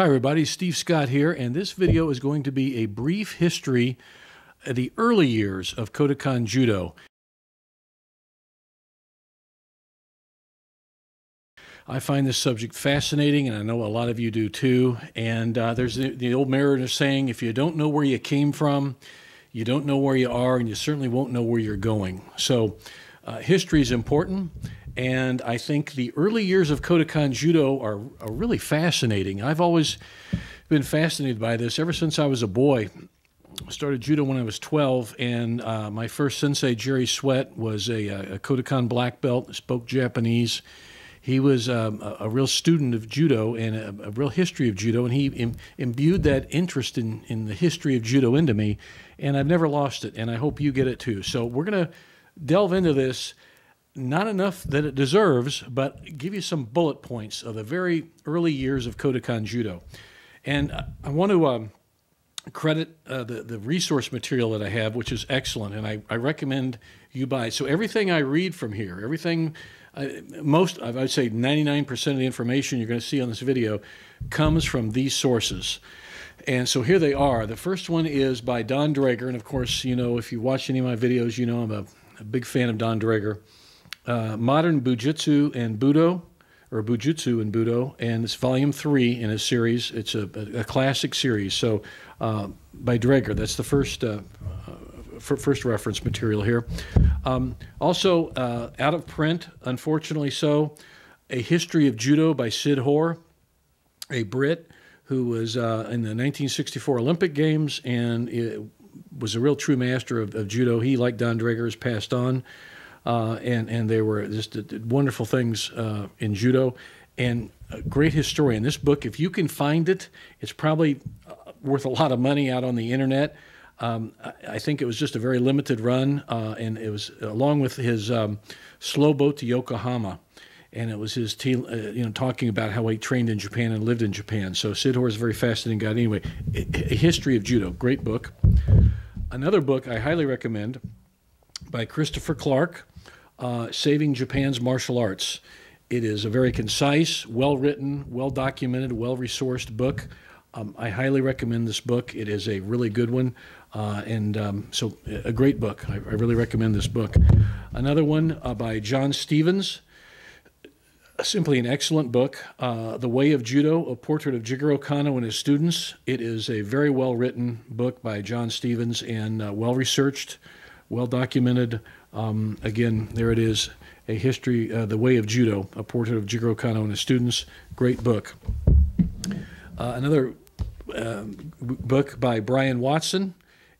Hi, everybody. Steve Scott here, and this video is going to be a brief history of the early years of Kodokan Judo. I find this subject fascinating, and I know a lot of you do too. And uh, there's the, the old mariner saying, if you don't know where you came from, you don't know where you are, and you certainly won't know where you're going. So, uh, history is important. And I think the early years of Kodokan Judo are, are really fascinating. I've always been fascinated by this ever since I was a boy. I started judo when I was 12, and uh, my first sensei, Jerry Sweat, was a, a Kodokan black belt, spoke Japanese. He was um, a, a, real student of judo and a, a, real history of judo, and he Im imbued that interest in, in the history of judo into me, and I've never lost it, and I hope you get it too. So we're going to delve into this not enough that it deserves, but give you some bullet points of the very early years of Kodokan Judo. And I want to um, credit uh, the, the resource material that I have, which is excellent, and I, I recommend you buy. So everything I read from here, everything, uh, most, I would say 99% of the information you're going to see on this video comes from these sources. And so here they are. The first one is by Don Draeger, and of course, you know, if you watch any of my videos, you know I'm a, a big fan of Don Draeger uh, Modern Bujutsu and Budo, or Bujutsu and Budo, and it's volume three in a series. It's a, a, a classic series. So uh, by Draeger, that's the first uh, uh first reference material here. Um, also uh, out of print, unfortunately so, a history of judo by Sid Hoare, a Brit who was in the 1964 Olympic Games and was a real true master of, of judo. He, like Don Draeger, has passed on uh, and and they were just wonderful things uh, in judo, and a great historian. This book, if you can find it, it's probably uh, worth a lot of money out on the internet. Um, I, think it was just a very limited run, uh, and it was along with his um, slow boat to Yokohama and it was his uh, you know talking about how he trained in Japan and lived in Japan. So Sid Hoare is a very fascinating guy. Anyway, a history of judo, great book. Another book I highly recommend by Christopher Clark, uh, Saving Japan's Martial Arts. It is a very concise, well written, well documented, well resourced book. Um, I highly recommend this book. It is a really good one. Uh, and um, so, a great book. I, I, really recommend this book. Another one uh, by John Stevens. Simply an excellent book. Uh, the Way of Judo, a portrait of Jigoro Kano and his students. It is a very well written book by John Stevens and uh, well researched, well documented. Um, again, there it is, a history, uh, the way of judo, a portrait of Jigoro Kano and his students. Great book. Uh, another uh, book by Brian Watson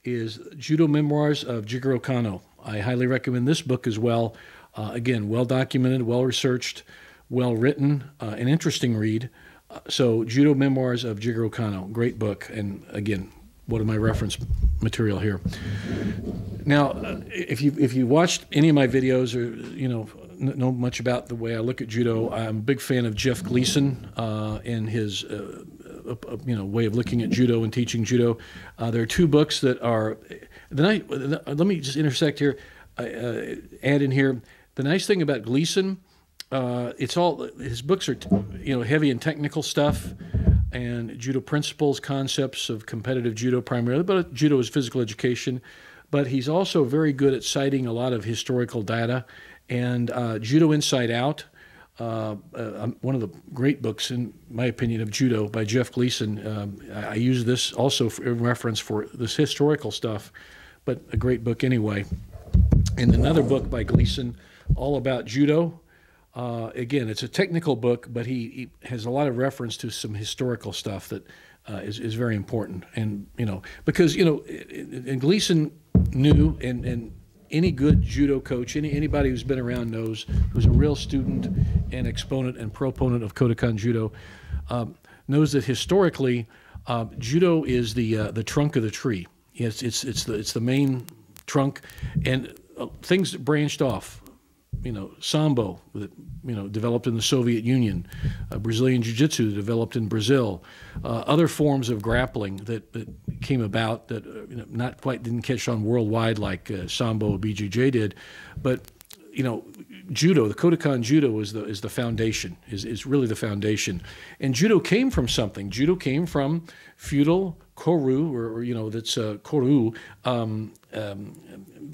is Judo Memoirs of Jigoro Kano. I highly recommend this book as well. Uh, again, well documented, well researched, well written, uh, an interesting read. Uh, so, Judo Memoirs of Jigoro Kano, great book, and again, what of my reference material here. Now, uh, if you if you watched any of my videos or you know know much about the way I look at judo, I'm a big fan of Geof Gleeson uh, and his uh, uh, uh you know way of looking at judo and teaching judo. Uh, there are two books that are. The night, let me just intersect here, add in here. The nice thing about Gleeson, it's all his books are you know heavy and technical stuff and judo principles, concepts of competitive judo primarily, but judo is physical education. But he's also very good at citing a lot of historical data. And uh, Judo Inside Out, uh, uh, um, one of the great books, in my opinion, of judo by Geof Gleeson. Um, I, I, use this also for, reference for this historical stuff, but a great book anyway. And another book by Gleeson, all about judo uh, again, it's a technical book, but he, he, has a lot of reference to some historical stuff that uh, is is very important. And you know, because you know, and Gleeson knew, and and any good judo coach, any anybody who's been around knows, who's a real student and exponent and proponent of Kodokan Judo, um, knows that historically, uh, judo is the uh, the trunk of the tree. It's it's it's the it's the main trunk, and uh, things branched off you know, sambo that you know developed in the Soviet Union, uh, Brazilian Jiu-Jitsu developed in Brazil, uh, other forms of grappling that, that came about that uh, you know, not quite didn't catch on worldwide like uh, sambo or BJJ did, but you know, judo, the Kodokan judo is the is the foundation, is, is really the foundation. And judo came from something. Judo came from feudal koryu, or, or you know, that's uh, koryu, um, um,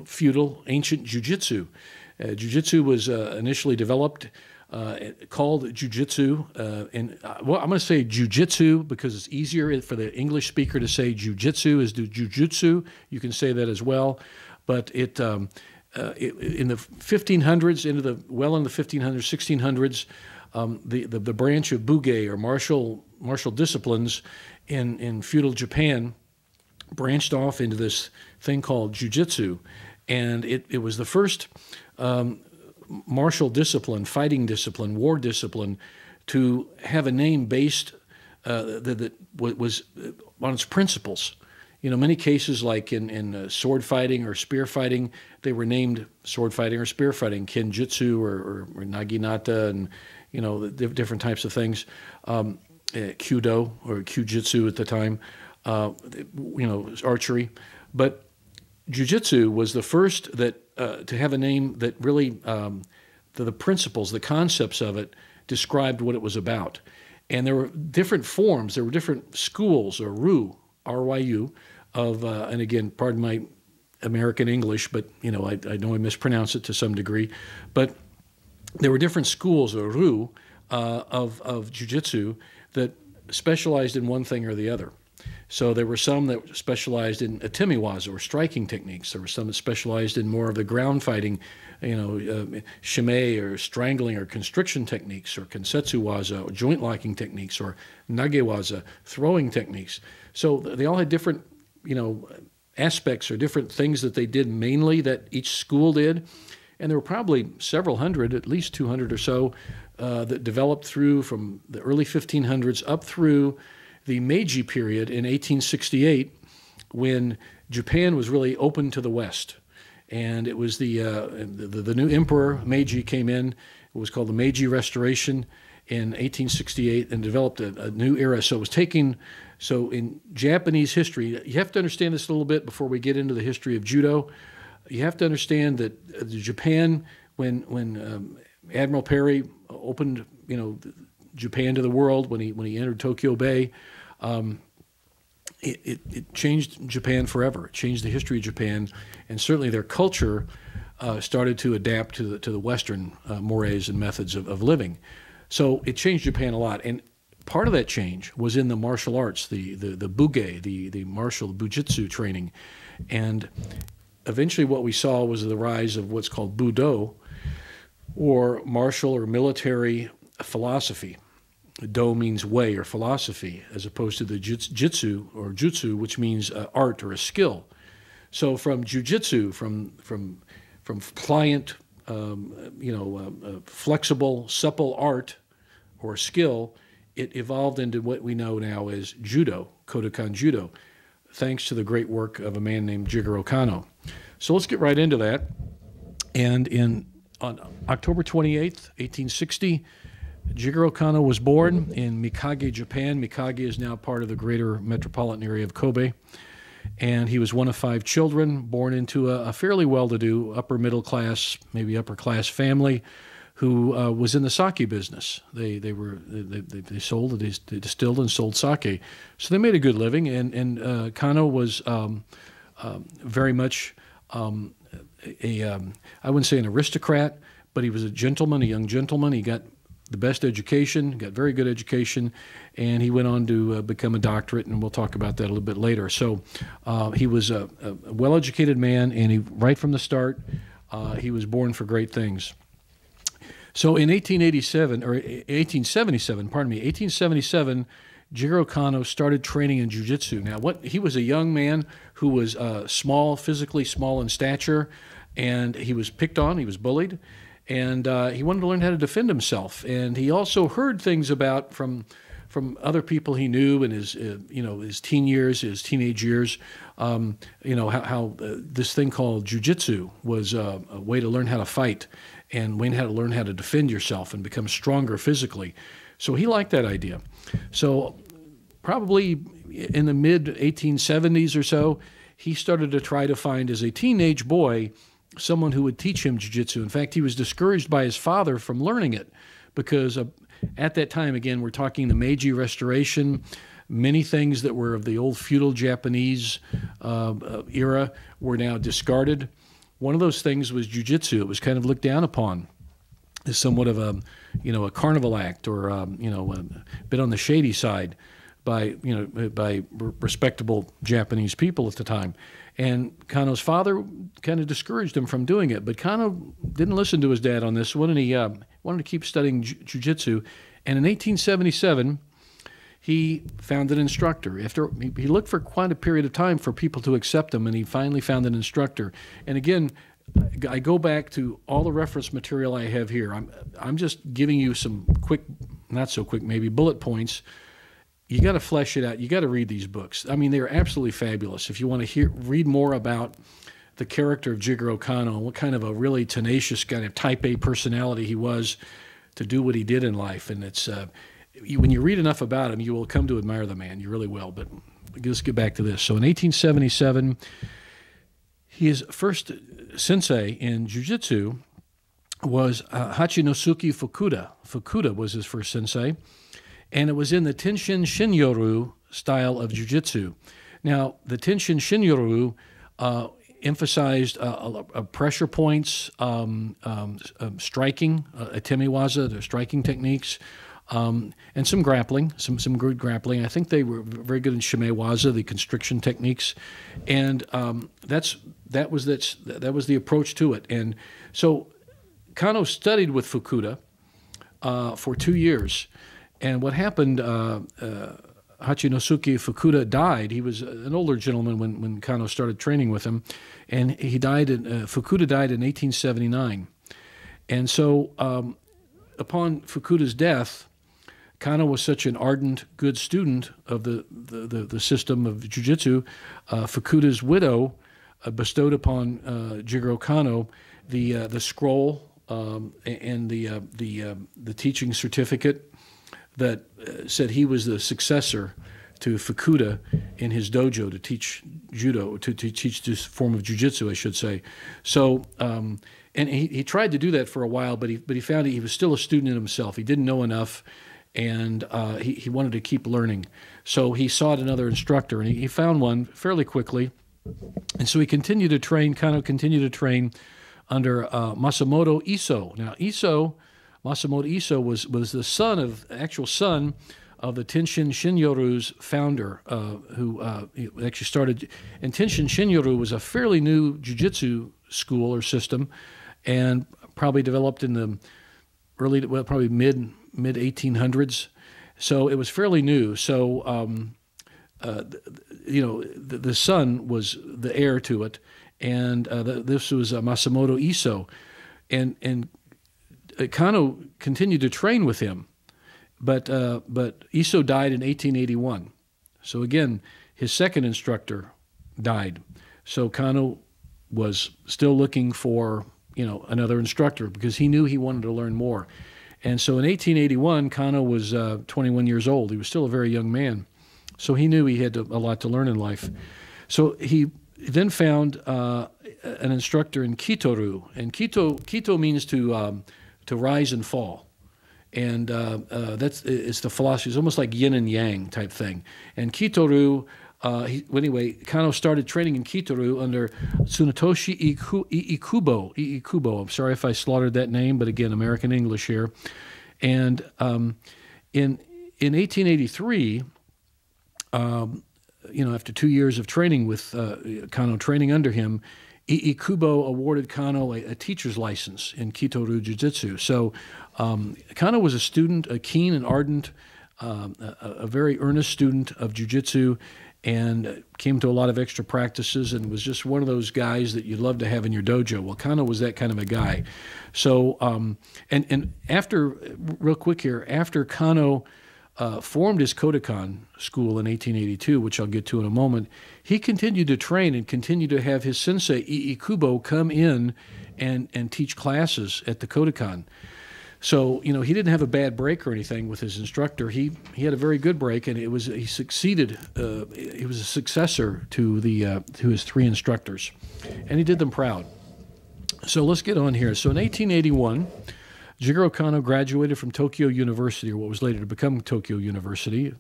feudal ancient jujitsu. Uh, jiu-jitsu was uh, initially developed uh, called jiu-jitsu. Uh, and uh, well, I'm going to say jiu-jitsu because it's easier for the English speaker to say jiu-jitsu is do jiu-jitsu. You can say that as well. But it, um, it, in the 1500s, into the well into the 1500s, 1600s, um, the, the, the branch of Bugei or martial martial disciplines in in feudal Japan branched off into this thing called jiu-jitsu, and it, it was the first um, martial discipline, fighting discipline, war discipline, to have a name based uh, that, that, was uh, on its principles. You know, many cases like in, in uh, sword fighting or spear fighting, they were named sword fighting or spear fighting, kenjutsu or, or, or naginata, and you know different types of things. Um, uh, kyudo or kyujitsu at the time, uh, you know, archery, but jujitsu was the first that uh, to have a name that really um, the, the, principles, the concepts of it described what it was about. And there were different forms, there were different schools or RU, R-Y-U, of, uh, and again, pardon my American English, but you know, I, I, know I mispronounce it to some degree, but there were different schools or RU uh, of, of jujitsu that specialized in one thing or the other. So there were some that specialized in atemiwaza or striking techniques. There were some that specialized in more of the ground fighting, you know, uh, shime or strangling or constriction techniques or kansetsuwaza or joint locking techniques or nagewaza, throwing techniques. So they all had different, you know, aspects or different things that they did mainly that each school did. And there were probably several hundred, at least 200 or so, uh, that developed through from the early 1500s up through the Meiji period in 1868 when Japan was really open to the West. And it was the, uh, the, the, new emperor, Meiji, came in. It was called the Meiji Restoration in 1868 and developed a, a new era. So it was taking, so in Japanese history, you have to understand this a little bit before we get into the history of judo. You have to understand that uh, Japan, when, when um, Admiral Perry opened, you know, Japan to the world, when he, when he entered Tokyo Bay, um, it, it, it, changed Japan forever. It changed the history of Japan, and certainly their culture uh, started to adapt to the, to the Western uh, mores and methods of, of living. So it changed Japan a lot. And part of that change was in the martial arts, the, the, the bugei, the, the martial bujitsu training. And eventually what we saw was the rise of what's called Budo, or martial or military philosophy. Do means way or philosophy, as opposed to the jitsu or jutsu, which means uh, art or a skill. So from jujitsu, from from from pliant, um, you know, uh, uh, flexible, supple art or skill, it evolved into what we know now as judo, Kodokan Judo, thanks to the great work of a man named Jigoro Kano. So let's get right into that. And in on October 28th, 1860, Jigoro Kano was born in Mikage, Japan. Mikage is now part of the greater metropolitan area of Kobe. And he was one of five children, born into a, a fairly well to do upper middle class, maybe upper class family who uh, was in the sake business. They, they, were, they, they, they sold, they, they, distilled and sold sake. So they made a good living. And, and uh, Kano was um, uh, very much um, a, um, I wouldn't say an aristocrat, but he was a gentleman, a young gentleman. He got the best education, got very good education, and he went on to uh, become a doctorate, and we'll talk about that a little bit later. So uh, he was a, a well-educated man, and he right from the start, uh, he was born for great things. So in 1887 or 1877, pardon me, 1877. Jigoro Kano started training in jiu-jitsu. Now, what he was a young man who was uh, small, physically small in stature, and he was picked on, he was bullied, and uh, he wanted to learn how to defend himself. And he also heard things about from from other people he knew in his uh, you know his teen years, his teenage years. Um, you know how, how uh, this thing called jujitsu was uh, a way to learn how to fight and learn how to learn how to defend yourself and become stronger physically. So he liked that idea. So probably in the mid 1870s or so, he started to try to find as a teenage boy someone who would teach him jujitsu. In fact, he was discouraged by his father from learning it because uh, at that time, again, we're talking the Meiji Restoration. Many things that were of the old feudal Japanese uh, uh era were now discarded. One of those things was jujitsu. It was kind of looked down upon as somewhat of a, you know, a carnival act or, um, you know, a bit on the shady side by, you know, by respectable Japanese people at the time. And Kano's father kind of discouraged him from doing it, but Kano didn't listen to his dad on this one, and he uh, wanted to keep studying jiu-jitsu. And in 1877, he found an instructor. After he looked for quite a period of time for people to accept him, and he finally found an instructor. And again, I go back to all the reference material I have here. I'm I'm just giving you some quick, not so quick, maybe bullet points you got to flesh it out. You got to read these books. I mean, they're absolutely fabulous. If you want to hear, read more about the character of Jigoro Kano and what kind of a really tenacious kind of type A personality he was to do what he did in life, and it's uh, you, when you read enough about him, you will come to admire the man. You really will. But let's get back to this. So in 1877, his first sensei in jujitsu was uh, Hachinosuke Fukuda. Fukuda was his first sensei and it was in the Tenshin Shinryu style of jujitsu. Now, the Tenshin Shinryu uh, emphasized uh, uh, pressure points, um, um, um striking, uh, atemiwaza, the striking techniques, um, and some grappling, some some good grappling. I think they were very good in shimewaza, the constriction techniques, and um, that's that was that's that was the approach to it. And so, Kano studied with Fukuda uh, for two years. And what happened, uh, uh, Hachinosuke Fukuda died. He was an older gentleman when, when Kano started training with him. And he died, in, uh, Fukuda died in 1879. And so um, upon Fukuda's death, Kano was such an ardent, good student of the, the, the, the system of jiu-jitsu. Uh, Fukuda's widow uh, bestowed upon uh, Jigoro Kano the, uh, the scroll um, and the, uh, the, uh, the teaching certificate that uh, said he was the successor to Fukuda in his dojo to teach judo, to, to teach this form of jujitsu, I should say. So, um, and he, he tried to do that for a while, but he, but he found he was still a student in himself. He didn't know enough, and uh, he, he wanted to keep learning. So he sought another instructor, and he, he found one fairly quickly. And so he continued to train, kind of continued to train under uh, Masamoto Iso. Now, Iso Masamoto Iso was, was the son of, actual son of the Tenshin Shinryu's founder, uh, who uh, actually started. And Tenshin Shinryu was a fairly new jiu-jitsu school or system, and probably developed in the early, well, probably mid mid 1800s. So it was fairly new. So um, uh, you know, the, the, son was the heir to it, and uh, the, this was uh, Masamoto Iso, and and Kano continued to train with him, but uh, but Iso died in 1881. So again, his second instructor died. So Kano was still looking for you know another instructor because he knew he wanted to learn more. And so in 1881, Kano was uh, 21 years old. He was still a very young man. So he knew he had to, a lot to learn in life. So he then found uh, an instructor in Kito-ryu. And Kito, Kito means to um, to rise and fall. And uh, uh, that's it's the philosophy. It's almost like yin and yang type thing. And Kito-ryu, uh, he, anyway, Kano started training in Kito-ryu under Tsunetoshi Iikubo. Iikubo. I'm sorry if I slaughtered that name, but again, American English here. And um, in in 1883, um, you know, after two years of training with uh, Kano, training under him, Iikubo awarded Kano a, a, teacher's license in Kito-ryu Jiu-Jitsu. So um, Kano was a student, a keen and ardent, um, a, a, very earnest student of Jiu-Jitsu and came to a lot of extra practices and was just one of those guys that you'd love to have in your dojo. Well, Kano was that kind of a guy. So, um, and, and after, real quick here, after Kano uh, formed his Kodokan school in 1882, which I'll get to in a moment, he continued to train and continued to have his sensei, Iikubo, come in and, and teach classes at the Kodokan. So, you know, he didn't have a bad break or anything with his instructor. He, he had a very good break, and it was he succeeded. Uh, he was a successor to, the, uh, to his three instructors, and he did them proud. So let's get on here. So in 1881, Jigoro Kano graduated from Tokyo University, or what was later to become Tokyo University,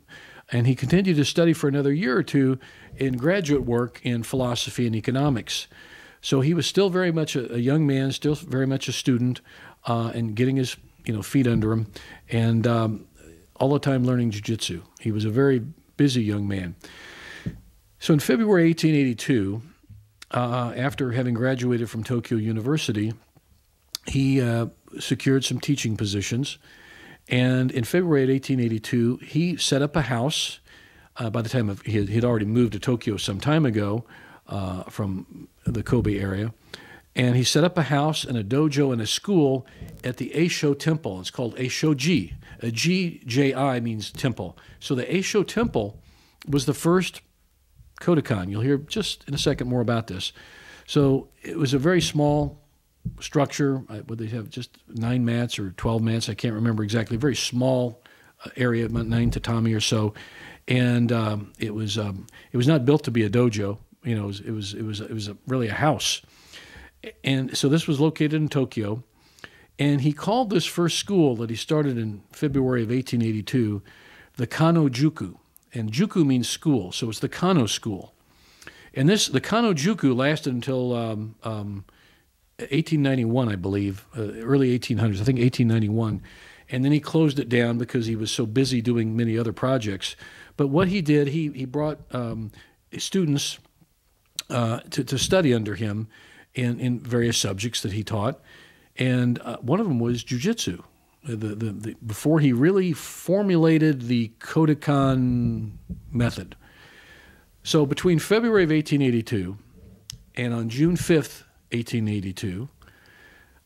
and he continued to study for another year or two in graduate work in philosophy and economics. So he was still very much a, a young man, still very much a student, uh, and getting his you know feet under him, and um, all the time learning jujitsu. He was a very busy young man. So in February 1882, uh, after having graduated from Tokyo University, he uh, secured some teaching positions. And in February of 1882, he set up a house. Uh, by the time of, he had already moved to Tokyo some time ago uh, from the Kobe area. And he set up a house and a dojo and a school at the Eisho Temple. It's called Eishoji. A G-J-I means temple. So the Eisho Temple was the first Kodokan. You'll hear just in a second more about this. So it was a very small structure. Would they have just nine mats or 12 mats? I can't remember exactly. Very small uh, area, about nine tatami or so. And um, it was um, it was not built to be a dojo. You know, it was it was it was, it was a, really a house. And so this was located in Tokyo. And he called this first school that he started in February of 1882 the Kano Juku and Juku means school, so it's the Kano school. And this, the Kano Juku lasted until um, um, 1891, I believe, uh, early 1800s, I think 1891. And then he closed it down because he was so busy doing many other projects. But what he did, he, he brought um, students uh, to, to study under him in, in various subjects that he taught. And uh, one of them was jujitsu the, the, the, before he really formulated the Kodokan method. So between February of 1882 and on June 5th, 1882,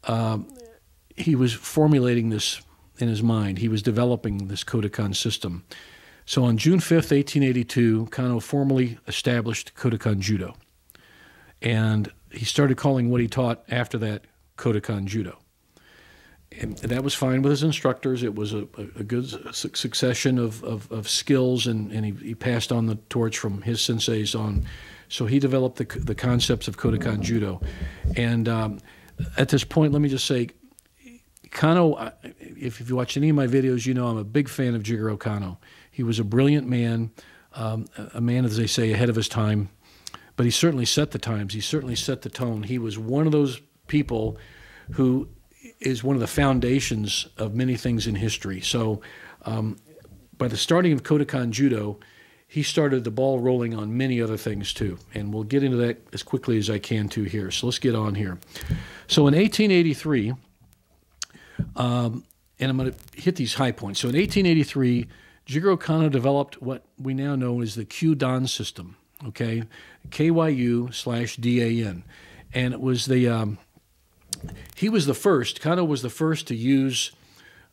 um, he was formulating this in his mind. He was developing this Kodokan system. So on June 5th, 1882, Kano formally established Kodokan Judo. And he started calling what he taught after that Kodokan Judo and that was fine with his instructors. It was a, a good succession of, of, of skills, and, and he, he, passed on the torch from his senseis on. So he developed the, the concepts of Kodokan Judo. And um, at this point, let me just say, Kano, if you watch any of my videos, you know I'm a big fan of Jigoro Kano. He was a brilliant man, um, a man, as they say, ahead of his time. But he certainly set the times. He certainly set the tone. He was one of those people who is one of the foundations of many things in history. So, um, by the starting of Kodokan Judo, he started the ball rolling on many other things too. And we'll get into that as quickly as I can too here. So let's get on here. So in 1883, um, and I'm going to hit these high points. So in 1883, Jigoro Kano developed what we now know as the Kyudan system, okay? KYU slash DAN. And it was the, um, he was the first, Kano was the first to use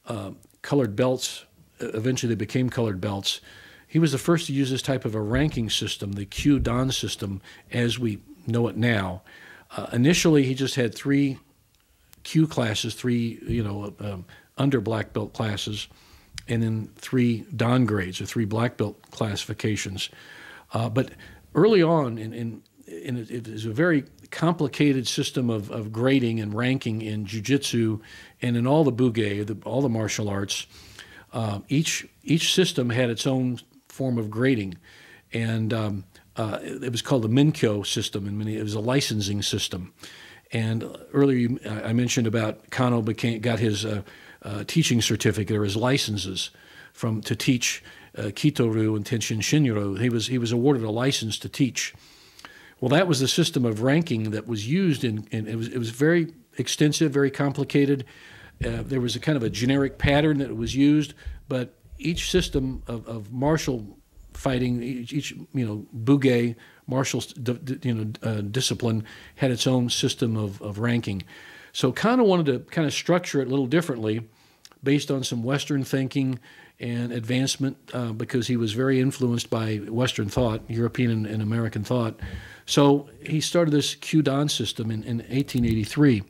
uh, colored belts. Eventually, they became colored belts. He was the first to use this type of a ranking system, the Kyudan system, as we know it now. Uh, initially, he just had three kyu classes, three you know um, under black belt classes, and then three dan grades or three black belt classifications. Uh, but early on, in, in, in it, is a very complicated system of, of grading and ranking in jiu-jitsu and in all the the, all the martial arts. Uh, each each system had its own form of grading, and um, uh, it was called the Menkyo system, and it was a licensing system. And earlier I mentioned about Kano became, got his uh, uh, teaching certificate or his licenses from to teach uh, Kito-ryu and Tenshin Shinryu. He was he was awarded a license to teach. Well, that was the system of ranking that was used, in, and it was it was very extensive, very complicated. Uh, there was a kind of a generic pattern that was used, but each system of, of martial fighting, each, each you know bugei martial you know uh, discipline had its own system of, of ranking. So kind of wanted to kind of structure it a little differently, based on some Western thinking and advancement, uh, because he was very influenced by Western thought, European and, and American thought. So he started this Kyudan system in, in 1883.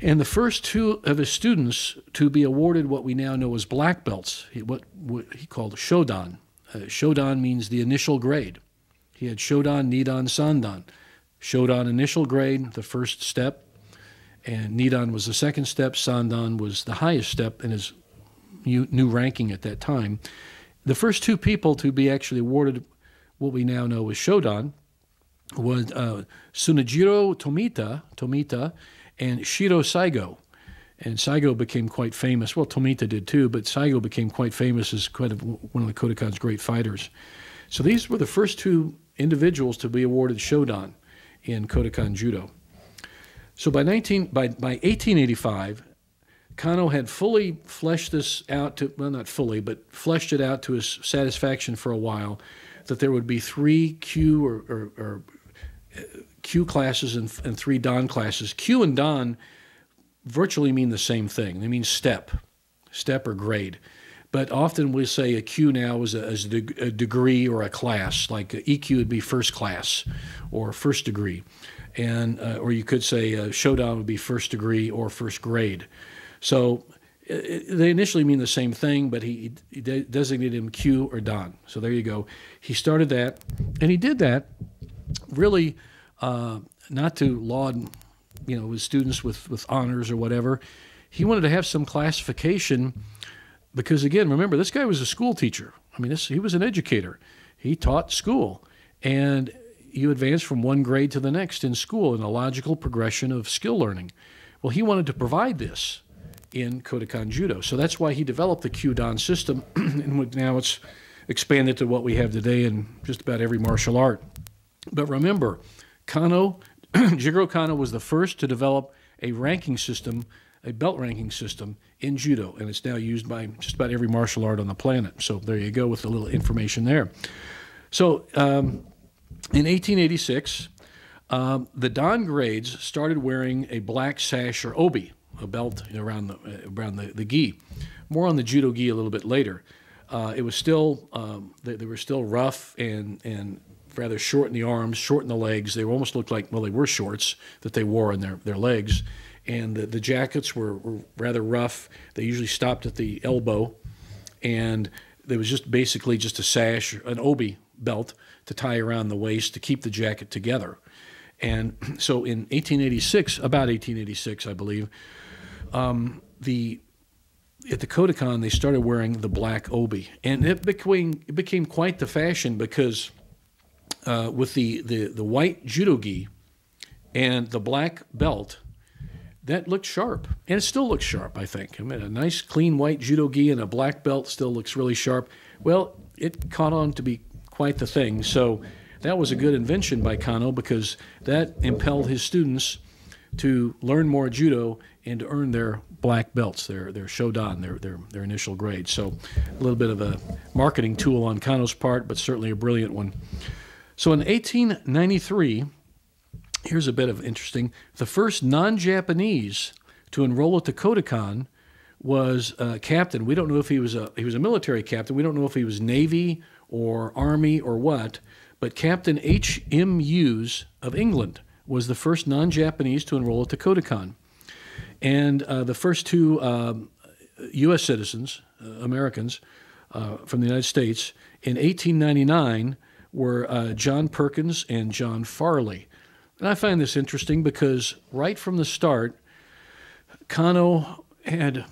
And the first two of his students to be awarded what we now know as black belts, what, he called Shodan. Uh, Shodan means the initial grade. He had Shodan, Nidan, Sandan. Shodan initial grade, the first step, and Nidan was the second step. Sandan was the highest step in his new ranking at that time. The first two people to be actually awarded what we now know as Shodan was uh, Tsunejiro Tomita, Tomita and Shiro Saigo. And Saigo became quite famous. Well, Tomita did too, but Saigo became quite famous as quite a, one of the Kodokan's great fighters. So these were the first two individuals to be awarded Shodan in Kodokan Judo. So by 19 by, by 1885, Kano had fully fleshed this out to well not fully, but fleshed it out to his satisfaction for a while that there would be three kyu or, or, or kyu classes and, and three dan classes. kyu and dan virtually mean the same thing. They mean step, step or grade. But often we say a kyu now is a, is a, de- a degree or a class, like ikkyu would be first class or first degree. And, uh, or you could say a Shodan would be first degree or first grade. So it, they initially mean the same thing, but he, he de- designated him kyu or dan. So there you go. He started that, and he did that really uh, not to laud you know his students with with honors or whatever. He wanted to have some classification because again, remember this guy was a school teacher. I mean, this he was an educator. He taught school, and you advance from one grade to the next in school in a logical progression of skill learning. Well, he wanted to provide this in Kodokan Judo, so that's why he developed the Kyudan system, and now it's expanded to what we have today in just about every martial art. But remember, Kano Jigoro Kano was the first to develop a ranking system, a belt ranking system in judo, and it's now used by just about every martial art on the planet. So there you go with a little information there. So um, in 1886, um, the Dan grades started wearing a black sash or obi, a belt around the around the, the gi. More on the judo gi a little bit later. Uh, it was still um, they, they, were still rough and and rather short in the arms, short in the legs. They almost looked like, well, they were shorts that they wore on their, their legs. And the, the jackets were, were rather rough. They usually stopped at the elbow. And there was just basically just a sash, an obi belt to tie around the waist to keep the jacket together. And so in 1886, about 1886, I believe, um, the at the Kodokan they started wearing the black obi, and it became it became quite the fashion because uh, with the, the, the white judo gi and the black belt, that looked sharp. And it still looks sharp, I think. I mean, a nice, clean white judo gi and a black belt still looks really sharp. Well, it caught on to be quite the thing. So that was a good invention by Kano because that impelled his students to learn more judo and to earn their black belts, their their shodan, their their their initial grade. So a little bit of a marketing tool on Kano's part, but certainly a brilliant one. So in 1893, here's a bit of interesting. The first non-Japanese to enroll at the Kodokan was a captain. We don't know if he was a he was a military captain. We don't know if he was Navy or Army or what. But Captain H. M. Hughes of England was the first non-Japanese to enroll at the Kodokan, and uh, the first two um, U.S. citizens, uh, Americans uh, from the United States, in 1899 were uh, John Perkins and John Farley. And I find this interesting because right from the start, Kano had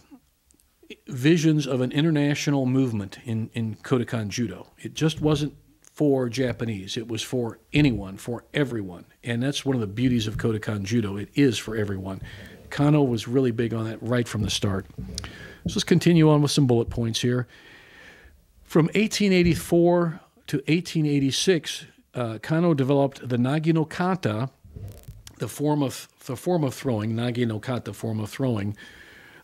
visions of an international movement in, in Kodokan Judo. It just wasn't for Japanese, it was for anyone, for everyone. And that's one of the beauties of Kodokan Judo. It is for everyone. Kano was really big on that right from the start. So let's continue on with some bullet points here. From 1884 to 1886, uh, Kano developed the nage no kata, the form of the form of throwing, nage no kata form of throwing,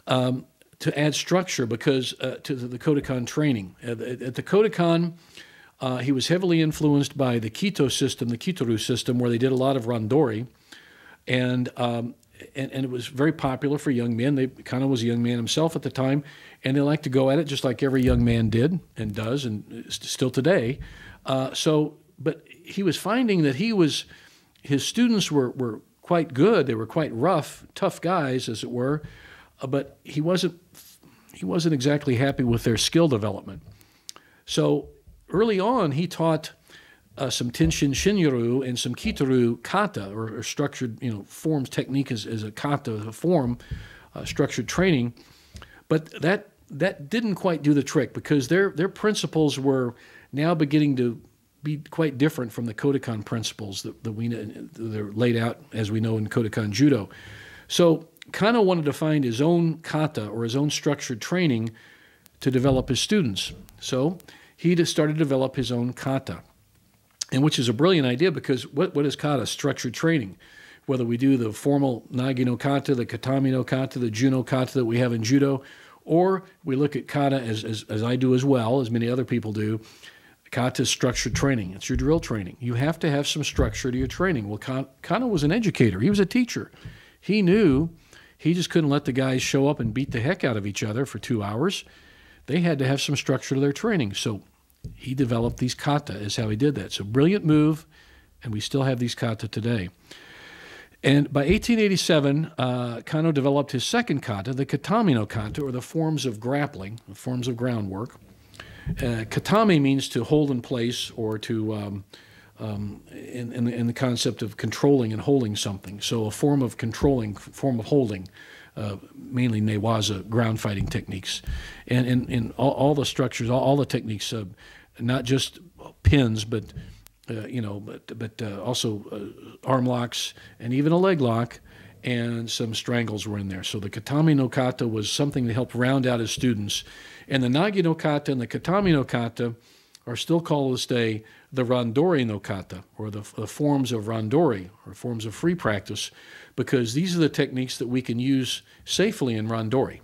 um, to add structure because uh, to the, the Kodokan training. At, at the Kodokan, uh, he was heavily influenced by the Kito system, the Kito-ryu system, where they did a lot of randori, and um, and, and, it was very popular for young men. They kind of was a young man himself at the time, and they liked to go at it just like every young man did and does, and still today. Uh, so, but he was finding that he was, his students were were quite good. They were quite rough, tough guys, as it were, uh, but he wasn't he wasn't exactly happy with their skill development. So early on, he taught uh, some Tenshin Shinryu and some Kito-ryu kata, or, or, structured, you know, forms technique as, as a kata, a form, uh, structured training. But that that didn't quite do the trick because their their principles were now beginning to be quite different from the Kodokan principles that, that we they're laid out as we know in Kodokan Judo. So Kano wanted to find his own kata or his own structured training to develop his students. So he started to develop his own kata, and which is a brilliant idea because what, what is kata? Structured training. Whether we do the formal Nage no kata, the Katame no kata, the Ju no kata that we have in judo, or we look at kata as, as, as I do as well, as many other people do. Kata is structured training. It's your drill training. You have to have some structure to your training. Well, Kano was an educator. He was a teacher. He knew he just couldn't let the guys show up and beat the heck out of each other for two hours. They had to have some structure to their training. So he developed these kata, is how he did that. So brilliant move, and we still have these kata today. And by 1887, uh, Kano developed his second kata, the katame no kata, or the forms of grappling, the forms of groundwork. Uh, katami means to hold in place or to, um, um, in, in, in, the concept of controlling and holding something. So a form of controlling, form of holding, uh, mainly newaza ground fighting techniques. And in all, all, the structures, all, all the techniques, uh, not just pins, but uh, you know, but but uh, also uh, arm locks and even a leg lock, and some strangles were in there. So the katame no kata was something to help round out his students, and the nage no kata and the katame no kata are still called this day the randori no kata, or the, the forms of randori, or forms of free practice, because these are the techniques that we can use safely in randori,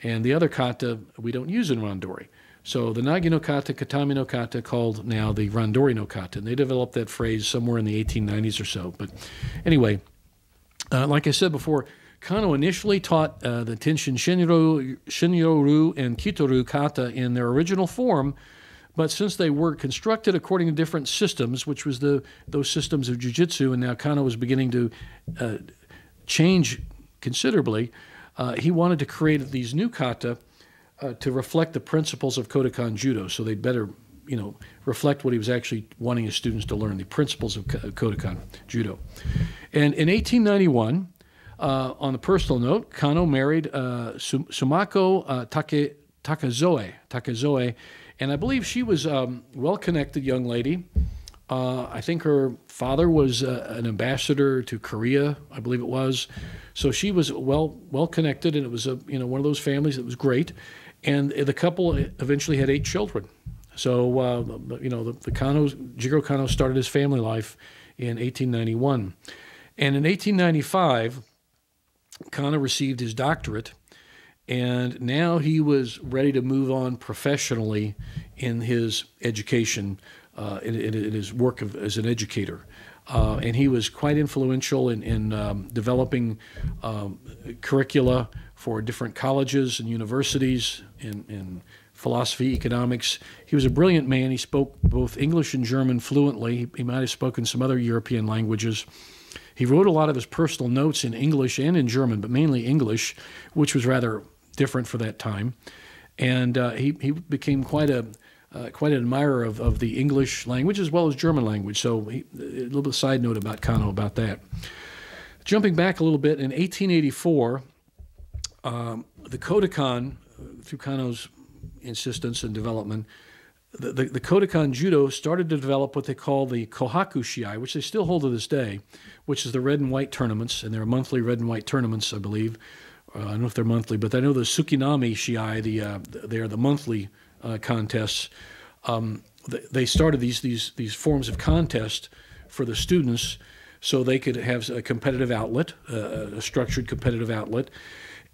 and the other kata we don't use in randori. So the Nage no kata, Katame no kata, called now the Randori no kata, and they developed that phrase somewhere in the 1890s or so. But anyway, uh, like I said before, Kano initially taught uh, the Tenshin Shinryu, Shinryu and Kito-ryu kata in their original form, but since they were constructed according to different systems, which was the those systems of jujitsu, and now Kano was beginning to uh, change considerably, uh, he wanted to create these new kata uh, to reflect the principles of Kodokan Judo. So they'd better, you know, reflect what he was actually wanting his students to learn, the principles of Kodokan Judo. And in 1891, uh, on a personal note, Kano married uh, Sumako uh, Take, Takazoe, Takazoe, and I believe she was a um, well-connected young lady. Uh, I think her father was uh, an ambassador to Korea, I believe it was. So she was well well connected, and it was a you know one of those families that was great. And the couple eventually had eight children. So, uh, you know, the, the Kanos, Jigoro Kano started his family life in 1891. And in 1895, Kano received his doctorate, and now he was ready to move on professionally in his education, uh, in, in, his work of, as an educator. Uh, and he was quite influential in, in um, developing um, curricula for different colleges and universities in, in philosophy, economics. He was a brilliant man. He spoke both English and German fluently. He, he might have spoken some other European languages. He wrote a lot of his personal notes in English and in German, but mainly English, which was rather different for that time. And uh, he, he became quite a uh, quite an admirer of, of the English language as well as German language. So he, a little bit of side note about Kano about that. Jumping back a little bit, in 1884, um, the Kodokan, uh, through Kano's insistence and development, the, the, the, Kodokan Judo started to develop what they call the Kohaku Shiai, which they still hold to this day, which is the red and white tournaments, and there are monthly red and white tournaments, I believe. I don't know if they're monthly, but I know the Tsukinami Shiai, the, uh, they are the monthly uh, contests. Um, they started these, these, these forms of contest for the students so they could have a competitive outlet, uh, a structured competitive outlet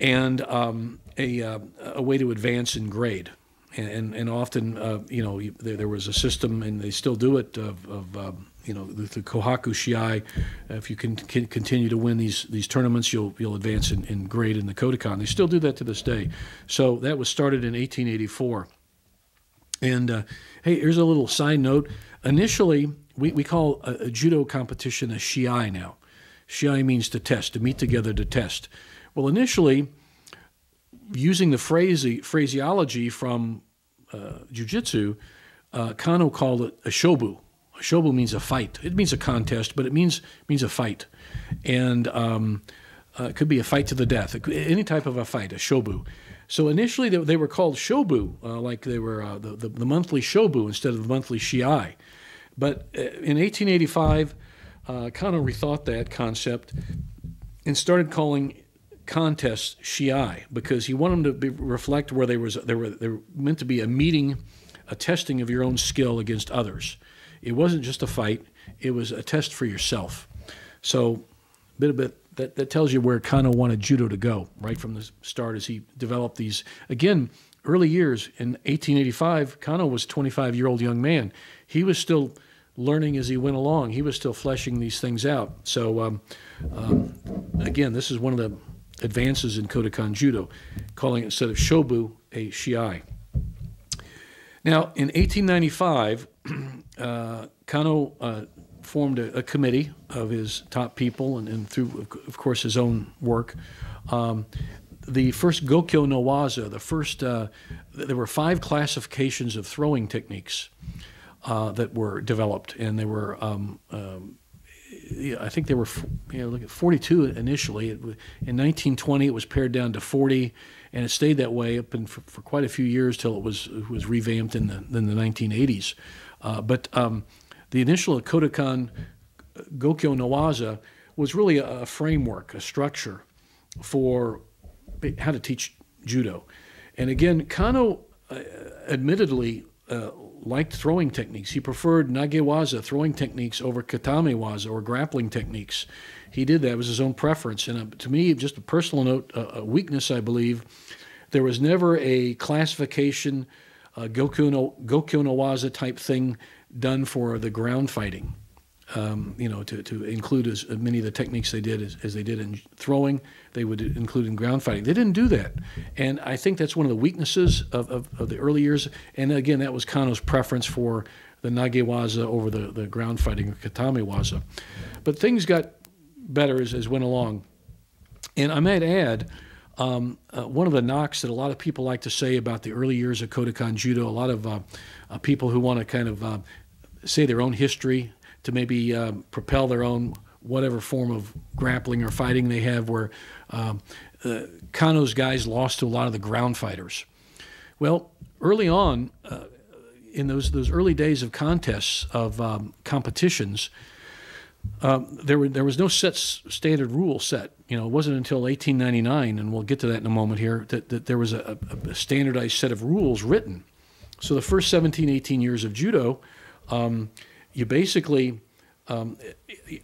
and um, a, uh, a way to advance in grade. And, and often, uh, you know, there, there, was a system, and they still do it, of, of um, you know, the, the Kohaku Shiai. If you can, can, continue to win these these tournaments, you'll you'll advance in, in grade in the Kodokan. They still do that to this day. So that was started in 1884. And uh, hey, here's a little side note. Initially, we, we call a, a judo competition a shiai now. Shiai means to test, to meet together to test. Well, initially, using the phrase, phraseology from uh, jujitsu, uh, Kano called it a shobu. Shobu means a fight. It means a contest, but it means means a fight, and um, uh, it could be a fight to the death. Could, any type of a fight, a shobu. So initially they, they were called shobu, uh, like they were uh, the, the, the monthly shobu instead of the monthly shiai. But uh, in 1885, uh, Kano rethought that concept and started calling contests shiai because he wanted them to be, reflect where they was they were they were meant to be a meeting, a testing of your own skill against others. It wasn't just a fight; it was a test for yourself. So, a bit a bit that, that tells you where Kano wanted judo to go right from the start as he developed these. Again, early years in 1885, Kano was a 25 year old young man. He was still learning as he went along. He was still fleshing these things out. So, um, um, again, this is one of the advances in Kodokan Judo, calling it instead of shobu a shiai. Now, in 1895, uh, Kano uh, formed a, a, committee of his top people and, and, through, of course, his own work. Um, the first Gokyo no Waza, the first, uh, there were five classifications of throwing techniques uh, that were developed, and they were, um, um, I think they were, you know, look at 42 initially. It, in 1920, it was pared down to 40, and it stayed that way up in, for, for quite a few years till it was was revamped in the in the 1980s. Uh, but um, the initial Kodokan Gokyo no Waza was really a, framework, a structure for how to teach judo. And again, Kano uh, admittedly uh, liked throwing techniques. He preferred nagewaza, throwing techniques, over katamewaza, or grappling techniques. He did that. It was his own preference. And uh, to me, just a personal note, a weakness, I believe, there was never a classification, uh, Gokyo no, Gokyo no Waza type thing done for the ground fighting. Um, you know, to, to include as many of the techniques they did as, as, they did in throwing, they would include in ground fighting. They didn't do that. And I think that's one of the weaknesses of, of, of the early years. And again, that was Kano's preference for the Nagewaza over the, the ground fighting, Katamewaza. But things got better as, as went along. And I might add, um, uh, one of the knocks that a lot of people like to say about the early years of Kodokan Judo, a lot of uh, uh, people who want to kind of uh, say their own history to maybe uh, propel their own whatever form of grappling or fighting they have, where um, uh, Kano's guys lost to a lot of the ground fighters. Well, early on, in those those early days of contests of um, competitions, um, there were there was no set standard rule set. You know, it wasn't until 1899, and we'll get to that in a moment here, that, that there was a, a standardized set of rules written. So the first 17, 18 years of judo, um, you basically, um,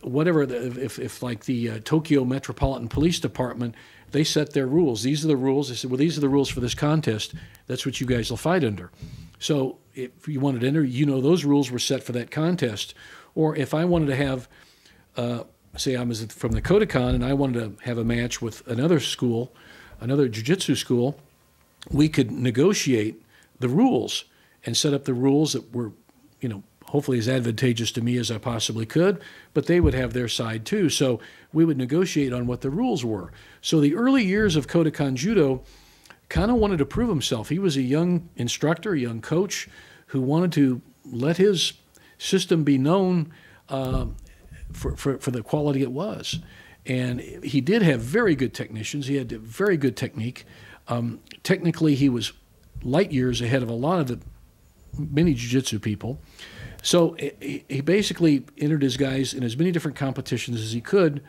whatever, the, if, if like the uh, Tokyo Metropolitan Police Department, they set their rules. These are the rules. They said, well, these are the rules for this contest. That's what you guys will fight under. So if you wanted to enter, you know those rules were set for that contest. Or if I wanted to have, uh, say I was from the Kodokan and I wanted to have a match with another school, another jiu-jitsu school, we could negotiate the rules and set up the rules that were, you know, hopefully as advantageous to me as I possibly could, but they would have their side too. So we would negotiate on what the rules were. So the early years of Kodokan Judo kind of wanted to prove himself. He was a young instructor, a young coach who wanted to let his system be known uh, for, for, for the quality it was. And he did have very good technicians. He had very good technique. Um, technically, he was light years ahead of a lot of the many jiu-jitsu people. So he basically entered his guys in as many different competitions as he could,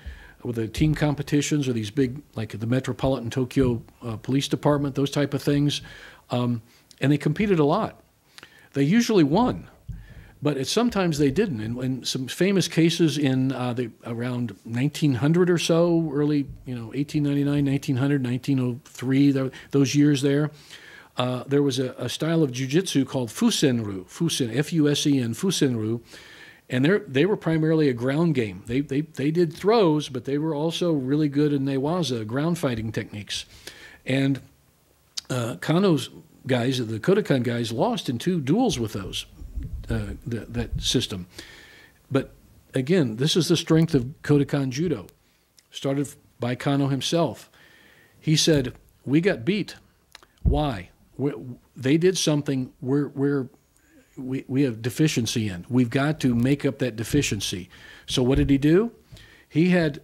with the team competitions or these big, like the Metropolitan Tokyo uh, Police Department, those type of things, um, and they competed a lot. They usually won, but it, sometimes they didn't. And, some famous cases in uh, the, around 1900 or so, early, you know, 1899, 1900, 1903, those years there uh, there was a, a, style of jujitsu called Fusenryu, Fusen, F-U-S-E-N, Fusenryu, and they they were primarily a ground game. They, they, they did throws, but they were also really good in newaza, ground fighting techniques. And uh, Kano's guys, the Kodokan guys, lost in two duels with those, uh, the, that system. But again, this is the strength of Kodokan Judo, started by Kano himself. He said, we got beat. Why? we're, they did something we're, we're we, we have deficiency in. We've got to make up that deficiency. So what did he do? He had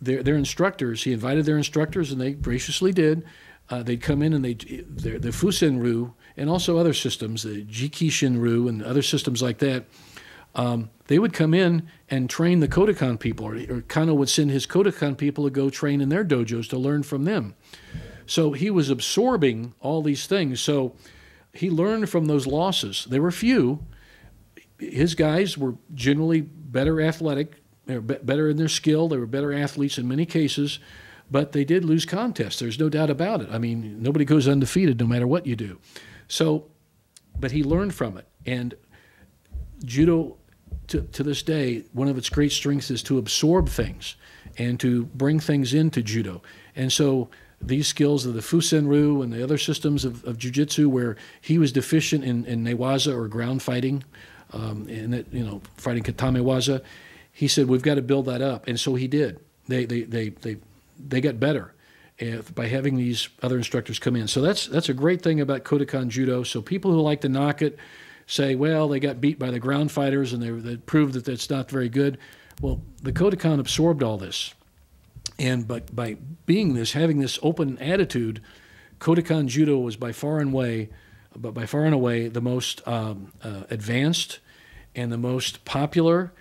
their, their instructors, he invited their instructors, and they graciously did. Uh, they'd come in and they the, Fusenryu and also other systems, the Jikishinryu and other systems like that. Um, they would come in and train the Kodokan people, or, or Kano would send his Kodokan people to go train in their dojos to learn from them. So he was absorbing all these things. So he learned from those losses. There were few. His guys were generally better athletic, they were better in their skill, they were better athletes in many cases, but they did lose contests. There's no doubt about it. I mean, nobody goes undefeated no matter what you do. So, but he learned from it. And judo, to, to this day, one of its great strengths is to absorb things and to bring things into judo. And so these skills of the Fusenryu and the other systems of, of jiu-jitsu where he was deficient in, in newaza or ground fighting, um, and that, you know, fighting katame waza, he said, we've got to build that up. And so he did. They, they, they, they, they got better by having these other instructors come in. So that's, that's a great thing about Kodokan Judo. So people who like to knock it say, well, they got beat by the ground fighters and they, they proved that that's not very good. Well, the Kodokan absorbed all this. And but by being this, having this open attitude, Kodokan Judo was by far and away, but by far and away the most um, uh, advanced and the most popular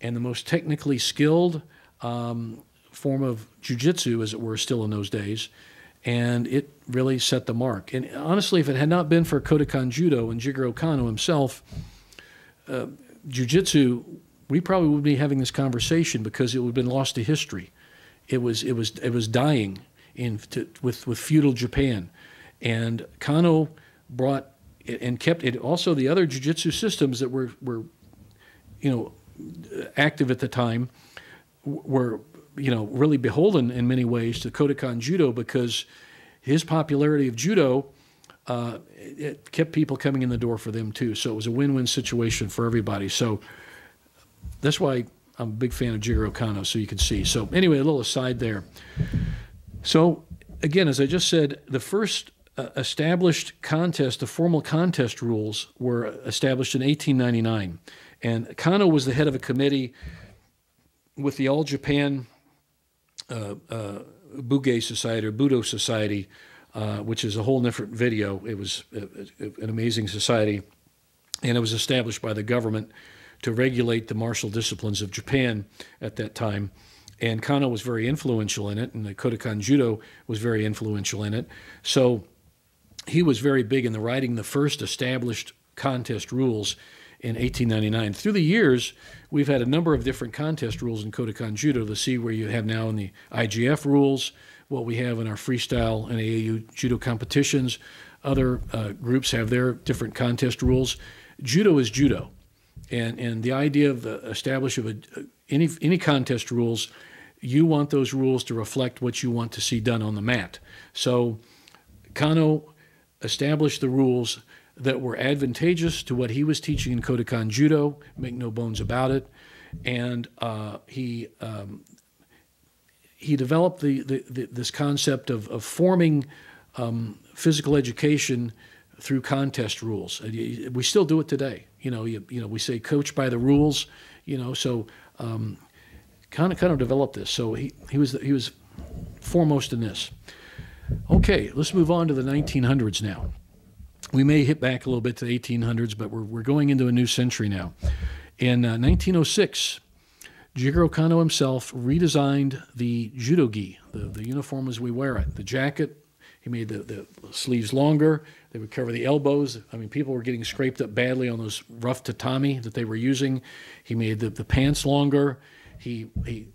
and the most technically skilled um, form of jujitsu, as it were, still in those days. And it really set the mark. And honestly, if it had not been for Kodokan Judo and Jigoro Kano himself, uh, jujitsu, we probably would be having this conversation because it would have been lost to history. It was it was it was dying in to, with with feudal Japan, and Kano brought and kept it. Also, the other jujitsu systems that were were you know active at the time were you know really beholden in many ways to Kodokan Judo because his popularity of judo uh, it kept people coming in the door for them too. So it was a win-win situation for everybody. So that's why I'm a big fan of Jigoro Kano, so you can see. So anyway, a little aside there. So again, as I just said, the first uh, established contest, the formal contest rules were established in 1899, and Kano was the head of a committee with the All Japan uh, uh, Bugei Society or Budo Society, uh, which is a whole different video. It was a, a, an amazing society, and it was established by the government to regulate the martial disciplines of Japan at that time. And Kano was very influential in it, and the Kodokan Judo was very influential in it. So he was very big in the writing the first established contest rules in 1899. Through the years, we've had a number of different contest rules in Kodokan Judo to see where you have now in the IJF rules, what we have in our freestyle and AAU judo competitions. Other uh, groups have their different contest rules. Judo is judo and and the idea of the establish of a, any any contest rules, you want those rules to reflect what you want to see done on the mat. So, Kano established the rules that were advantageous to what he was teaching in Kodokan Judo. Make no bones about it, and uh, he. Um, he developed the, the, the, this concept of, of forming um, physical education through contest rules. We still do it today. You know, you, you know, we say coach by the rules. You know, so um, kind of kind of developed this. So he, he was he was foremost in this. Okay, let's move on to the 1900s now. We may hit back a little bit to the 1800s, but we're, we're going into a new century now. In uh, 1906, Jigoro Kano himself redesigned the judo gi, the, the uniform as we wear it. The jacket, he made the, the sleeves longer, they would cover the elbows. I mean, people were getting scraped up badly on those rough tatami that they were using. He made the, the pants longer. He, he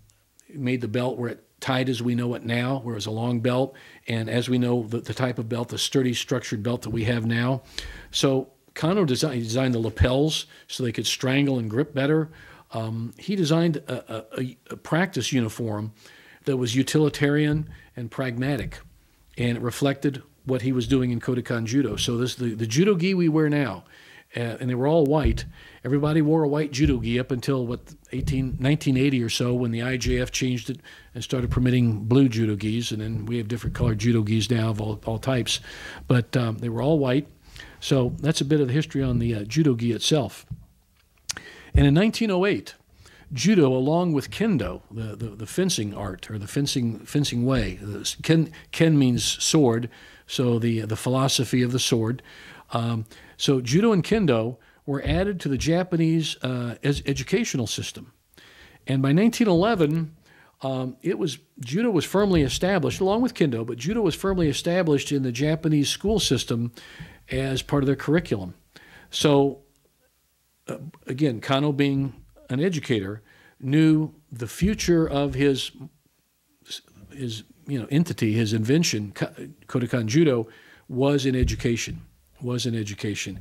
made the belt where it tied as we know it now, where it a long belt. And as we know, the, the type of belt, the sturdy, structured belt that we have now. So Kano designed, designed the lapels so they could strangle and grip better. Um, he designed a, a, a, practice uniform that was utilitarian and pragmatic, and it reflected what he was doing in Kodokan Judo. So this the, the judo gi we wear now, uh, and they were all white. Everybody wore a white judo gi up until what 18, 1980 or so when the IJF changed it and started permitting blue judo gis, and then we have different colored judo gis now of all, all types. But um, they were all white. So that's a bit of the history on the uh, judo gi itself. And in 1908, judo, along with kendo, the, the, the, fencing art or the fencing fencing way, ken, ken means sword, so the the philosophy of the sword. Um, so judo and kendo were added to the Japanese uh, educational system, and by 1911. Um, it was judo was firmly established along with kendo, but judo was firmly established in the Japanese school system as part of their curriculum. So, uh, again, Kano being an educator knew the future of his his you know entity, his invention, Kodokan Judo, was in education. Was in education,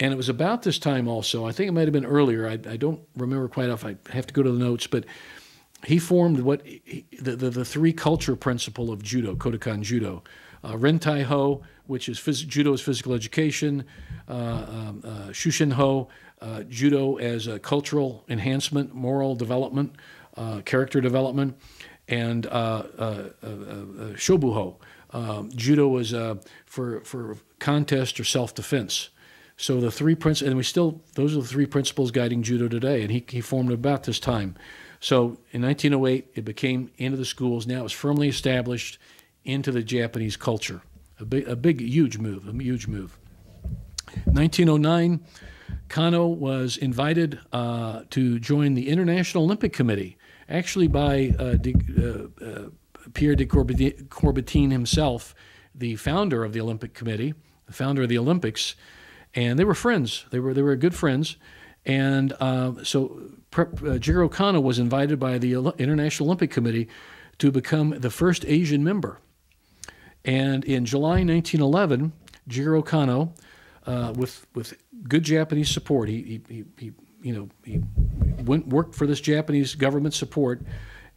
and it was about this time also. I think it might have been earlier. I, I don't remember quite off. I have to go to the notes, but he formed what he, the, the, the three culture principle of judo, Kodokan Judo, uh, Rentai Ho, which is phys- judo as physical education, uh, um, uh, Shushin Ho, uh, judo as a cultural enhancement, moral development, uh, character development, and uh, Shobuho. Um, judo was for for contest or self defense. So the three principles, and we still those are the three principles guiding judo today. And he he formed about this time. So in 1908, it became into the schools. Now it's firmly established into the Japanese culture. A big, a big, huge move, a huge move. 1909, Kano was invited uh, to join the International Olympic Committee, actually by uh, de, uh, uh Pierre de Coubertin himself, the founder of the Olympic Committee, the founder of the Olympics, and they were friends. They were they were good friends, and uh, so uh, Jigoro Kano was invited by the International Olympic Committee to become the first Asian member. And in July 1911, Jigoro Kano, uh, with with good Japanese support, he, he, he, you know he went worked for this Japanese government support,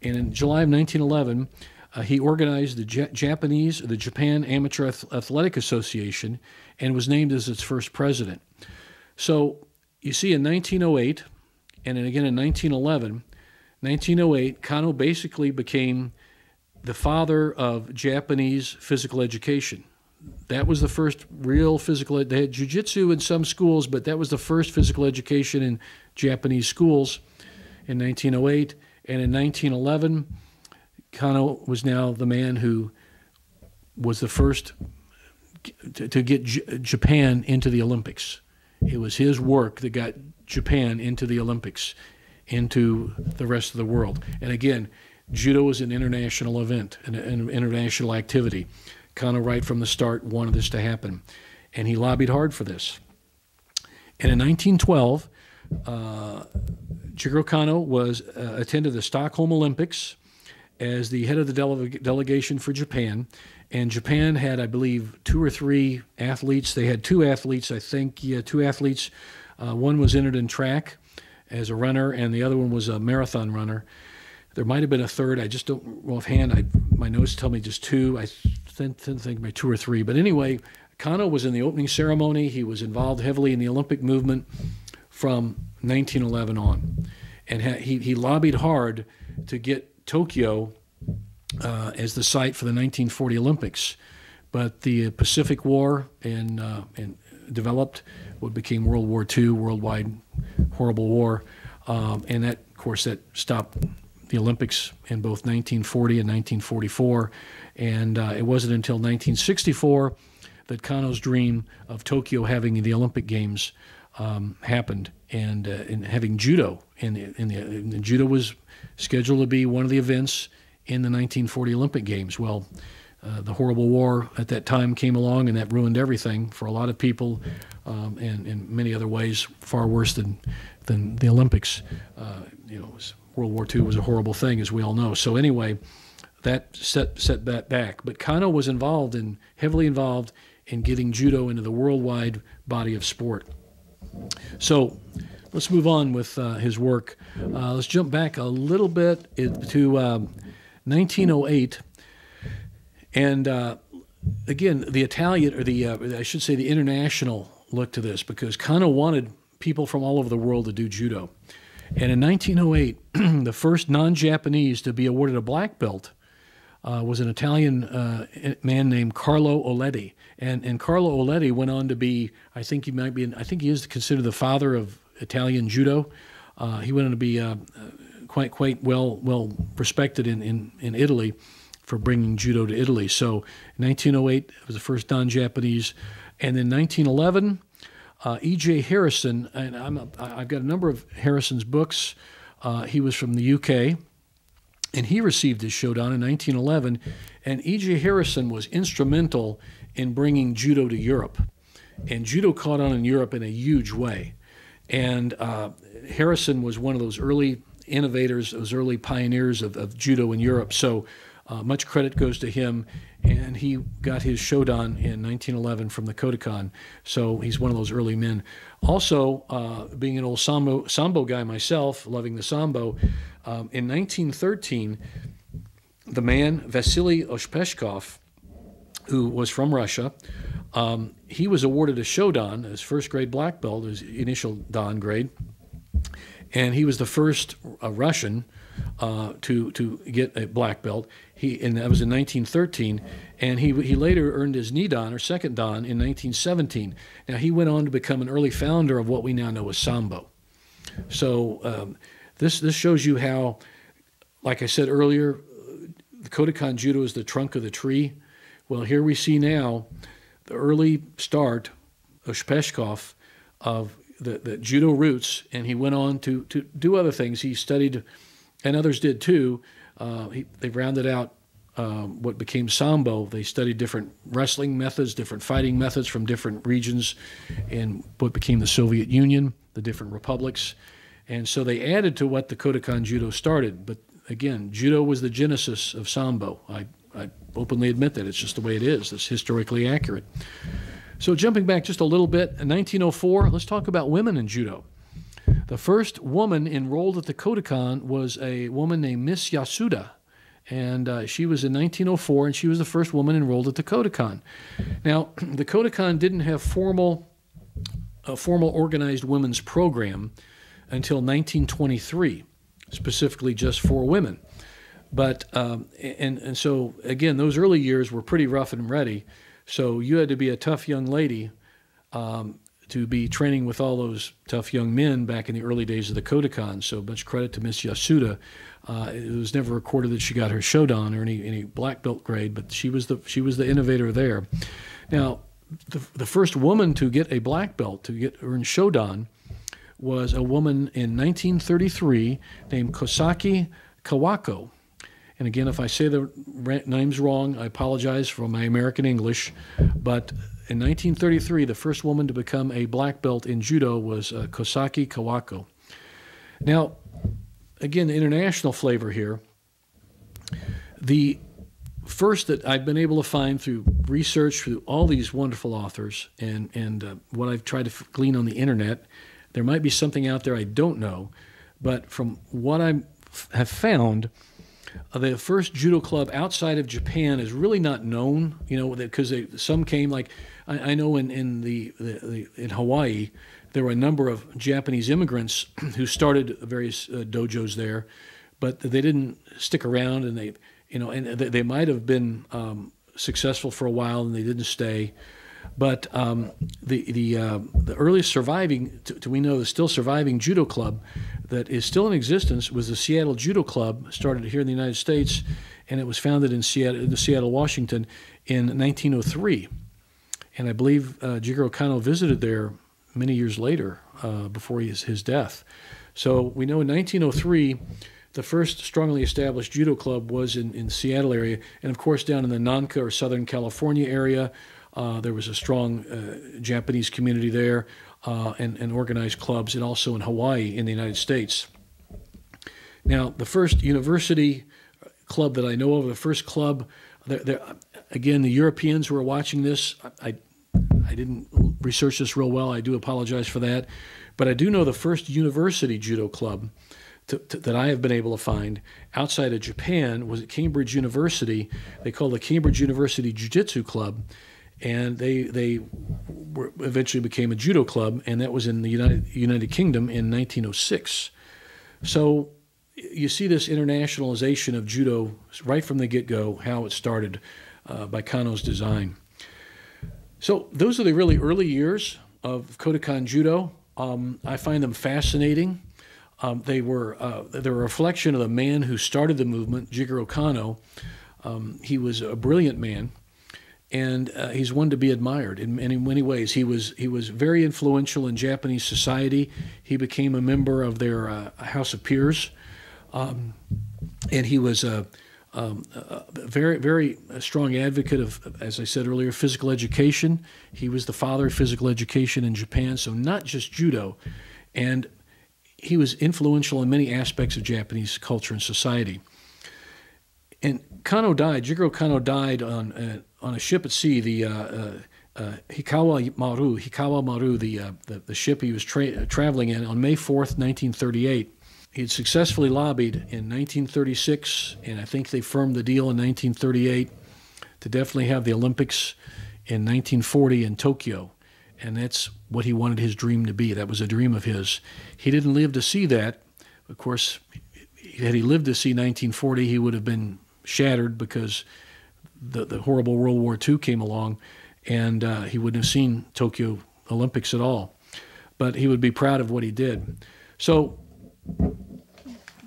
and in July of 1911, uh, he organized the J- Japanese, the Japan Amateur Athletic Association, and was named as its first president. So you see, in 1908, and again in 1911, 1908, Kano basically became the father of Japanese physical education. That was the first real physical. They had jujitsu in some schools, but that was the first physical education in Japanese schools in 1908. And in 1911, Kano was now the man who was the first to, to get J- Japan into the Olympics. It was his work that got Japan into the Olympics, into the rest of the world. And again, judo is an international event, an, an international activity. Kano, right from the start, wanted this to happen, and he lobbied hard for this. And in 1912, uh, Jigoro Kano was uh, attended the Stockholm Olympics as the head of the dele- delegation for Japan. And Japan had, I believe, two or three athletes. They had two athletes, I think, yeah, two athletes. Uh, one was entered in track as a runner, and the other one was a marathon runner. There might have been a third. I just don't offhand. I, my notes tell me just two. I to think maybe two or three. But anyway, Kano was in the opening ceremony. He was involved heavily in the Olympic movement from 1911 on, and ha- he he lobbied hard to get Tokyo uh, as the site for the 1940 Olympics. But the Pacific War and, uh, and developed what became World War II, worldwide horrible war, um, and that, of course, that stopped the Olympics in both 1940 and 1944. And uh, it wasn't until 1964 that Kano's dream of Tokyo having the Olympic Games um, happened, and, uh, having judo in the, in the, in the judo was scheduled to be one of the events in the 1940 Olympic Games. Well, uh, the horrible war at that time came along, and that ruined everything for a lot of people, um, and in many other ways, far worse than than the Olympics. Uh, you know, was, World War II was a horrible thing, as we all know. So anyway, that set set that back. But Kano was involved in heavily involved in getting judo into the worldwide body of sport. So let's move on with uh, his work. Uh, let's jump back a little bit to. Um, 1908, and uh, again, the Italian, or the, uh, I should say, the international look to this because Kano wanted people from all over the world to do judo. And in 1908, the first non Japanese to be awarded a black belt uh, was an Italian uh, man named Carlo Oletti, and and Carlo Oletti went on to be, I think he might be, I think he is considered the father of Italian judo. Uh, he went on to be uh, quite quite well well respected in, in, in Italy for bringing judo to Italy. So 1908 was the first non-Japanese, and then 1911. Uh, E.J. Harrison, and I'm a, I've got a number of Harrison's books. Uh, he was from the UK, and he received his Shodan in 1911. And E.J. Harrison was instrumental in bringing judo to Europe. And judo caught on in Europe in a huge way. And uh, Harrison was one of those early innovators, those early pioneers of, of judo in Europe. So uh, much credit goes to him. And he got his Shodan in 1911 from the Kodokan. So he's one of those early men. Also, uh, being an old sambo, sambo guy myself, loving the sambo, um, in 1913, the man, Vasily Oshchepkov, who was from Russia, um, he was awarded a Shodan, his first grade black belt, his initial Dan grade, and he was the first uh, Russian uh, to to get a black belt. He and that was in 1913, and he he later earned his Nidan or second Dan in 1917. Now he went on to become an early founder of what we now know as Sambo. So um, this this shows you how, like I said earlier, the Kodokan Judo is the trunk of the tree. Well, here we see now the early start of Oshchepkov of the, the judo roots, and he went on to, to do other things. He studied, and others did too. Uh, he, they rounded out um, what became Sambo. They studied different wrestling methods, different fighting methods from different regions in what became the Soviet Union, the different republics. And so they added to what the Kodokan Judo started. But again, Judo was the genesis of Sambo. I, I openly admit that. It's just the way it is. It's historically accurate. So jumping back just a little bit, in 1904, let's talk about women in Judo. The first woman enrolled at the Kodokan was a woman named Miss Yasuda. And uh, she was in 1904, and she was the first woman enrolled at the Kodokan. Now, the Kodokan didn't have formal, a formal organized women's program until 1923, specifically just for women. But um, and and so again, those early years were pretty rough and ready. So you had to be a tough young lady um, to be training with all those tough young men back in the early days of the Kodokan. So much credit to Miss Yasuda. Uh, it was never recorded that she got her Shodan or any any black belt grade, but she was the she was the innovator there. Now, the, the first woman to get a black belt to get earn Shodan was a woman in 1933 named Kosaki Kawako. And again, if I say the names wrong, I apologize for my American English. But in 1933, the first woman to become a black belt in judo was uh, Kosaki Kawako. Now, again, the international flavor here. The first that I've been able to find through research through all these wonderful authors and, and uh, what I've tried to glean on the internet there might be something out there I don't know, but from what I have found, the first judo club outside of Japan is really not known. You know, because some came like I, I know in in the, the, the, in Hawaii there were a number of Japanese immigrants who started various uh, dojos there, but they didn't stick around, and they you know and they, they might have been um, successful for a while and they didn't stay. But um, the the uh, the earliest surviving, to, to we know, the still surviving judo club that is still in existence was the Seattle Judo Club, started here in the United States, and it was founded in Seattle, Seattle, Washington, in 1903. And I believe uh, Jigoro Kano visited there many years later, uh, before his, his death. So we know in 1903 the first strongly established judo club was in, in Seattle area, and of course down in the Nanka or Southern California area, there was a strong uh, Japanese community there uh, and, and organized clubs, and also in Hawaii in the United States. Now, the first university club that I know of, the first club, again, the Europeans who are watching this, I, I didn't research this real well. I do apologize for that. But I do know the first university judo club to, to, that I have been able to find outside of Japan was at Cambridge University. They called the Cambridge University Jiu Jitsu Club and they they were, eventually became a judo club, and that was in the United United Kingdom in 1906. So you see this internationalization of judo right from the get-go, how it started uh, by Kano's design. So those are the really early years of Kodokan Judo. Um, I find them fascinating. Um, they were uh, they're a reflection of the man who started the movement, Jigoro Kano. Um, he was a brilliant man, and uh, he's one to be admired in many many ways. He was he was very influential in Japanese society. He became a member of their uh, House of Peers, um, and he was a, um, a, very very strong advocate of, as I said earlier, physical education. He was the father of physical education in Japan, so not just judo, and he was influential in many aspects of Japanese culture and society. And Kano died. Jigoro Kano died on uh, on a ship at sea. The uh, uh, uh Hikawa Maru, Hikawa Maru, the, uh, the, the ship he was tra traveling in, on May fourth, nineteen thirty eight. He had successfully lobbied in 1936, and I think they firmed the deal in 1938 to definitely have the Olympics in 1940 in Tokyo and that's what he wanted his dream to be. That was a dream of his. He didn't live to see that. Of course, had he lived to see 1940, he would have been shattered because the, the horrible World War II came along, and uh, he wouldn't have seen Tokyo Olympics at all. But he would be proud of what he did. So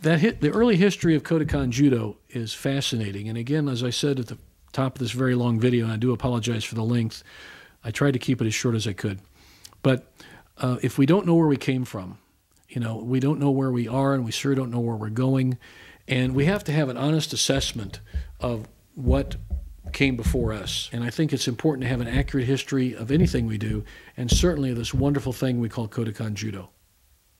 that hit, the early history of Kodokan Judo is fascinating. And again, as I said at the top of this very long video, and I do apologize for the length, I tried to keep it as short as I could. But uh, if we don't know where we came from, you know, we don't know where we are and we sure don't know where we're going. And we have to have an honest assessment of what came before us. And I think it's important to have an accurate history of anything we do, and certainly this wonderful thing we call Kodokan Judo.